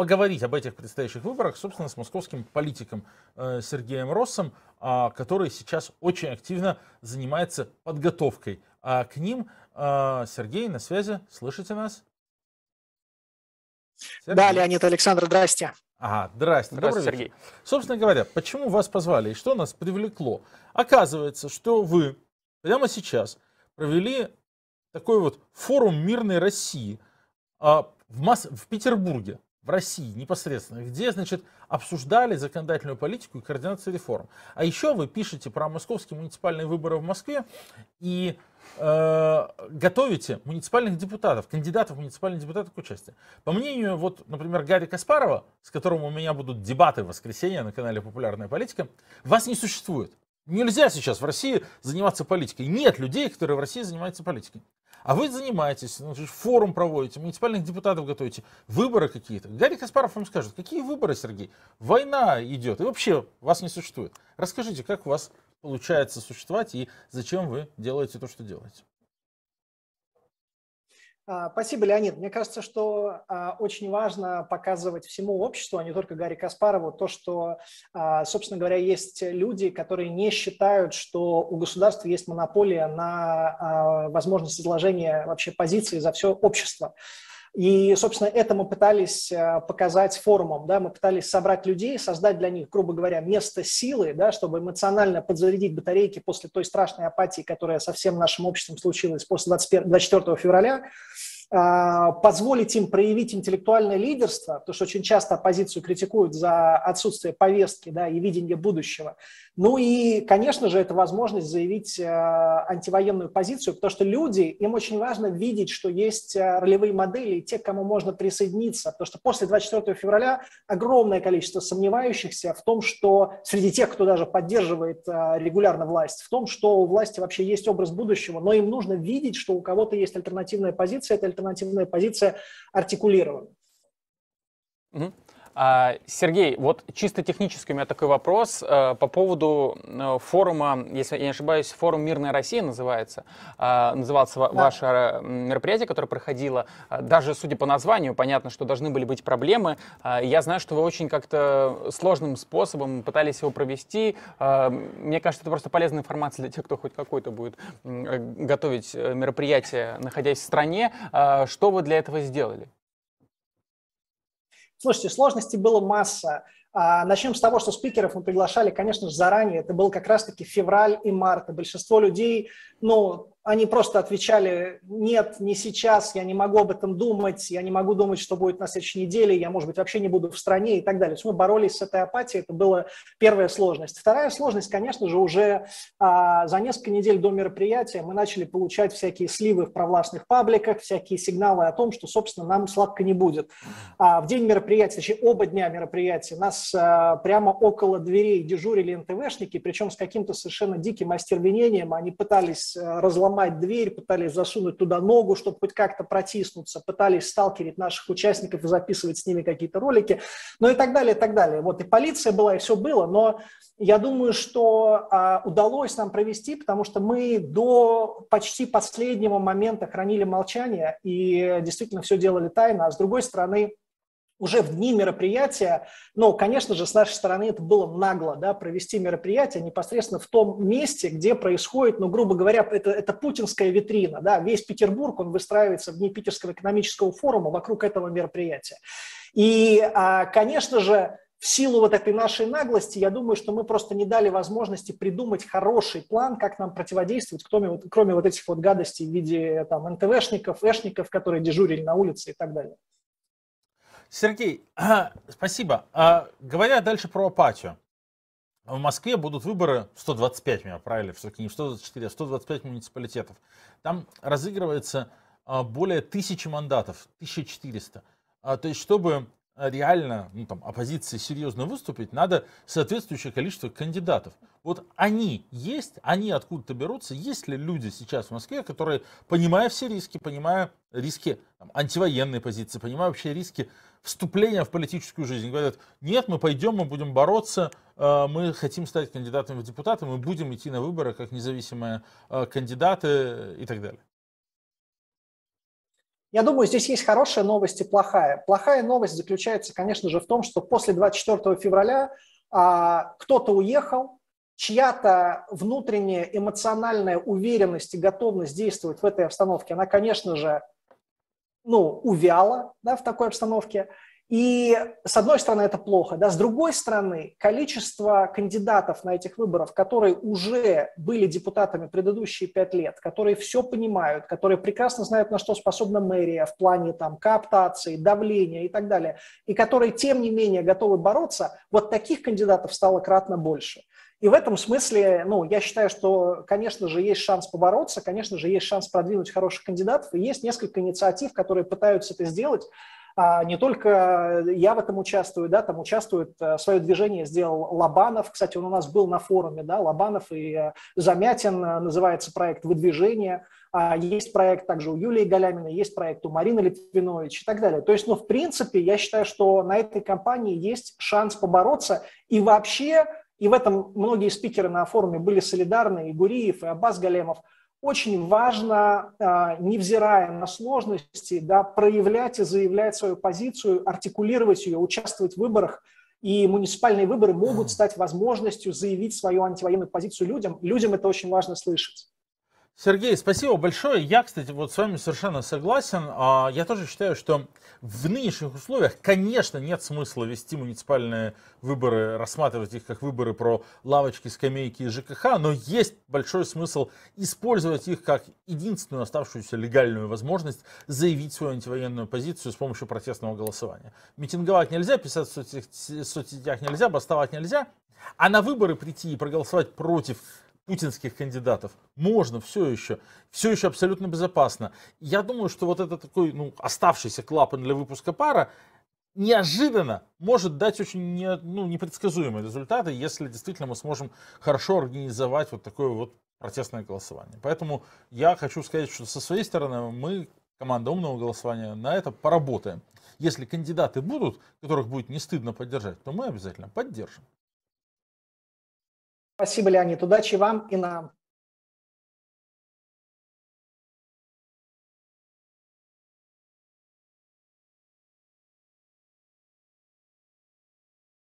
поговорить об этих предстоящих выборах, собственно, с московским политиком э, Сергеем Россом, э, который сейчас очень активно занимается подготовкой э, к ним. Э, Сергей, на связи, слышите нас? Сергей. Да, Леонид Александр, здрасте. Ага, здрасте. Здравствуйте, Добрый Сергей. Собственно говоря, почему вас позвали и что нас привлекло? Оказывается, что вы прямо сейчас провели такой вот форум мирной России а, в, Мос... в Петербурге, России непосредственно, где, значит, обсуждали законодательную политику и координацию реформ. А еще вы пишете про московские муниципальные выборы в Москве и э, готовите муниципальных депутатов, кандидатов в муниципальные депутаты к участию. По мнению, вот, например, Гарри Каспарова, с которым у меня будут дебаты в воскресенье на канале «Популярная политика», вас не существует. Нельзя сейчас в России заниматься политикой. Нет людей, которые в России занимаются политикой. А вы занимаетесь, ну, форум проводите, муниципальных депутатов готовите, выборы какие-то. Гарри Каспаров вам скажет, какие выборы, Сергей? Война идет, и вообще вас не существует. Расскажите, как у вас получается существовать и зачем вы делаете то, что делаете? А, спасибо, Леонид. Мне кажется, что а, очень важно показывать всему обществу, а не только Гарри Каспарову, то, что, а, собственно говоря, есть люди, которые не считают, что у государства есть монополия на возможность изложения вообще позиции за все общество. И, собственно, это мы пытались э, показать форумом, да, мы пытались собрать людей, создать для них, грубо говоря, место силы, да, чтобы эмоционально подзарядить батарейки после той страшной апатии, которая со всем нашим обществом случилась после 21, 24 февраля, а, позволить им проявить интеллектуальное лидерство, потому что очень часто оппозицию критикуют за отсутствие повестки да, и видения будущего. Ну и, конечно же, это возможность заявить э, антивоенную позицию, потому что люди, им очень важно видеть, что есть э, ролевые модели, те, к кому можно присоединиться, потому что после 24 февраля огромное количество сомневающихся в том, что среди тех, кто даже поддерживает э, регулярно власть, в том, что у власти вообще есть образ будущего, но им нужно видеть, что у кого-то есть альтернативная позиция, это альтернативная позиция артикулирована. А, Сергей, вот чисто технически у меня такой вопрос э, по поводу э, форума, если я не ошибаюсь, форум «Мирная Россия» называется, а, назывался да. ваше э, мероприятие, которое проходило. Даже судя по названию, понятно, что должны были быть проблемы. Я знаю, что вы очень как-то сложным способом пытались его провести. Мне кажется, это просто полезная информация для тех, кто хоть какой-то будет готовить мероприятие, находясь в стране. Что вы для этого сделали? Слушайте, сложностей было масса. А, начнем с того, что спикеров мы приглашали, конечно же, заранее. Это был как раз-таки февраль и март. И большинство людей, ну, они просто отвечали, нет, не сейчас, я не могу об этом думать, я не могу думать, что будет на следующей неделе, я, может быть, вообще не буду в стране и так далее. То есть мы боролись с этой апатией, это была первая сложность. Вторая сложность, конечно же, уже а, за несколько недель до мероприятия мы начали получать всякие сливы в провластных пабликах, всякие сигналы о том, что, собственно, нам сладко не будет. А, в день мероприятия, точнее, оба дня мероприятия, нас а, прямо около дверей дежурили НТВшники, причем с каким-то совершенно диким остервенением, они пытались а, разломать дверь, пытались засунуть туда ногу, чтобы хоть как-то протиснуться, пытались сталкерить наших участников и записывать с ними какие-то ролики, ну и так далее, и так далее. Вот и полиция была, и все было, но я думаю, что а, удалось нам провести, потому что мы до почти последнего момента хранили молчание и действительно все делали тайно, а с другой стороны, уже в дни мероприятия, но, конечно же, с нашей стороны это было нагло, да, провести мероприятие непосредственно в том месте, где происходит, ну, грубо говоря, это, это путинская витрина, да, весь Петербург, он выстраивается в дни Питерского экономического форума вокруг этого мероприятия. И, а, конечно же, в силу вот этой нашей наглости, я думаю, что мы просто не дали возможности придумать хороший план, как нам противодействовать, кроме, кроме вот этих вот гадостей в виде там НТВшников, эшников, которые дежурили на улице и так далее. Сергей, спасибо. А, говоря дальше про апатию. В Москве будут выборы 125, меня правильно, все-таки не 124, а 125 муниципалитетов. Там разыгрывается а, более тысячи мандатов, 1400. А, то есть, чтобы реально ну, там, оппозиции серьезно выступить, надо соответствующее количество кандидатов. Вот они есть, они откуда-то берутся. Есть ли люди сейчас в Москве, которые, понимая все риски, понимая риски там, антивоенной позиции, понимая вообще риски вступления в политическую жизнь. Говорят, нет, мы пойдем, мы будем бороться, э, мы хотим стать кандидатами в депутаты, мы будем идти на выборы как независимые э, кандидаты и так далее. Я думаю, здесь есть хорошая новость и плохая. Плохая новость заключается, конечно же, в том, что после 24 февраля а, кто-то уехал, чья-то внутренняя эмоциональная уверенность и готовность действовать в этой обстановке, она, конечно же, ну, увяла да, в такой обстановке. И с одной стороны это плохо, да, с другой стороны количество кандидатов на этих выборах, которые уже были депутатами предыдущие пять лет, которые все понимают, которые прекрасно знают, на что способна мэрия в плане там кооптации, давления и так далее, и которые тем не менее готовы бороться, вот таких кандидатов стало кратно больше. И в этом смысле, ну, я считаю, что, конечно же, есть шанс побороться, конечно же, есть шанс продвинуть хороших кандидатов, и есть несколько инициатив, которые пытаются это сделать. А не только я в этом участвую, да, там участвует, э, свое движение сделал Лобанов, кстати, он у нас был на форуме, да, Лобанов и э, Замятин, э, называется проект «Выдвижение», а есть проект также у Юлии Галяминой, есть проект у Марины Литвинович и так далее. То есть, ну, в принципе, я считаю, что на этой кампании есть шанс побороться, и вообще, и в этом многие спикеры на форуме были солидарны, и Гуриев, и Аббас Галемов – очень важно, а, невзирая на сложности, да, проявлять и заявлять свою позицию, артикулировать ее, участвовать в выборах. И муниципальные выборы могут стать возможностью заявить свою антивоенную позицию людям. Людям это очень важно слышать. Сергей, спасибо большое. Я, кстати, вот с вами совершенно согласен. А, я тоже считаю, что в нынешних условиях, конечно, нет смысла вести муниципальные выборы, рассматривать их как выборы про лавочки, скамейки и ЖКХ, но есть большой смысл использовать их как единственную оставшуюся легальную возможность заявить свою антивоенную позицию с помощью протестного голосования. Митинговать нельзя, писать в соцсетях нельзя, бастовать нельзя, а на выборы прийти и проголосовать против путинских кандидатов. Можно все еще. Все еще абсолютно безопасно. Я думаю, что вот это такой ну, оставшийся клапан для выпуска пара неожиданно может дать очень не, ну, непредсказуемые результаты, если действительно мы сможем хорошо организовать вот такое вот протестное голосование. Поэтому я хочу сказать, что со своей стороны мы, команда умного голосования, на это поработаем. Если кандидаты будут, которых будет не стыдно поддержать, то мы обязательно поддержим. Спасибо, Леонид. Удачи вам и нам.